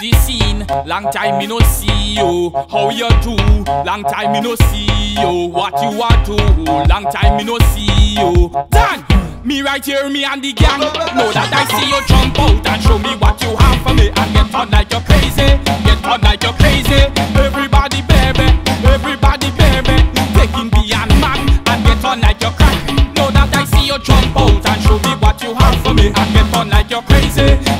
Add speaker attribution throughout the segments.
Speaker 1: this the scene. Long time me no see you. How you do? Long time me no see you. What you want to? Long time me no see you. Done. Me right here, me and the gang. Know that I see you jump out and show me what you have for me. And get on like you're crazy. Get on like you're crazy. Everybody, baby. Everybody, baby. Taking beyond man and get on like you're crack. Know that I see you jump out and show me what you have for me. And get on like you're crazy.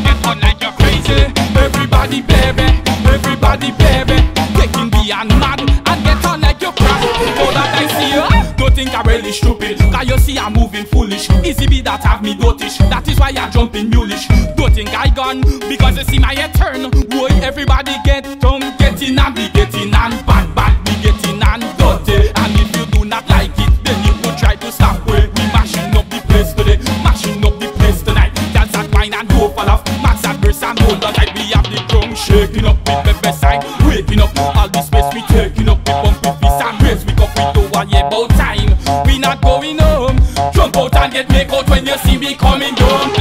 Speaker 1: And get on like you're crack. Know that I see you. Don't think I'm really stupid. Cause you see I'm moving foolish. Easy be that have me dotish. That is why I jump in mulish. Don't think I gone because you see my head turn. Boy, everybody get on, getting and be getting and bad, bad, be getting and dirty. And if you do not like it, then you will try to stop way. We mashing up the place today, mashing up the place tonight. Dance and wine and go fall off. Max and brace and hold on tight. We have the drum shaking up the best side, waking up all this space we taking yeah about time. We not going home. Jump out and get make out when you see me coming down.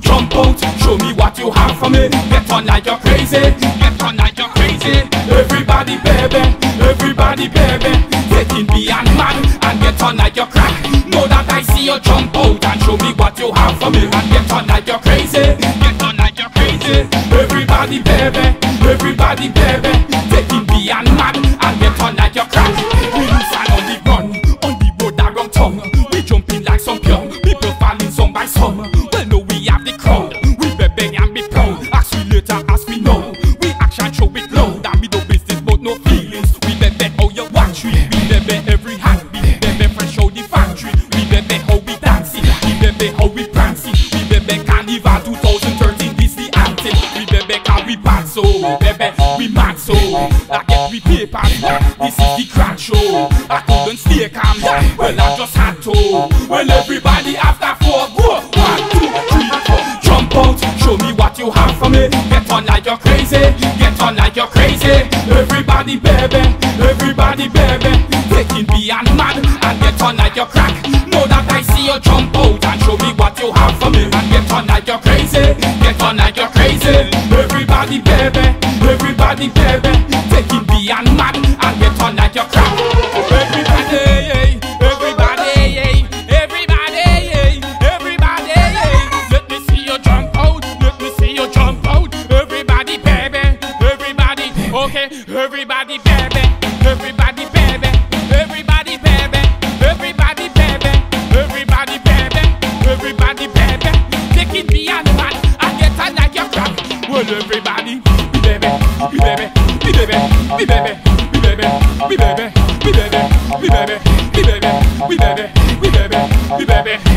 Speaker 1: Jump out, show me what you have for me. Get on like you're crazy. Get on like you're crazy. Everybody, baby. Everybody, baby. Getting beyond man and get on like you're crack. Know that I see you jump out and show me what you have for me. And get on like you're crazy. Get on like you're crazy. Everybody, baby. Everybody, baby. Taking beyond man and get on like you're we bad so. Baby, we mad so. I get we papers. This is the crack show. I couldn't stay calm down. Well, I just had to. Well, everybody after four go. One, two, three, four. Jump out, show me what you have for me. Get on like you're crazy. Get on like you're crazy. Everybody, baby. Everybody, baby. Taking beyond mad and get on like you're crack. Know that I see you jump out and show me what you have for me. And get on like you're crazy. Get on like you're crazy. Everybody, baby. Everybody, baby. Taking beyond mad and get on like you're crack. Everybody, everybody, everybody, everybody. Let me see you jump out. Let me see you jump out. Everybody, baby. Everybody, okay. Everybody, baby. Everybody, Everybody, baby. Taking mad and get on like you're crack. Well, everybody, me baby, me baby, me baby, me baby, me baby, me baby, me baby, me baby, me baby, me baby, me baby, me baby.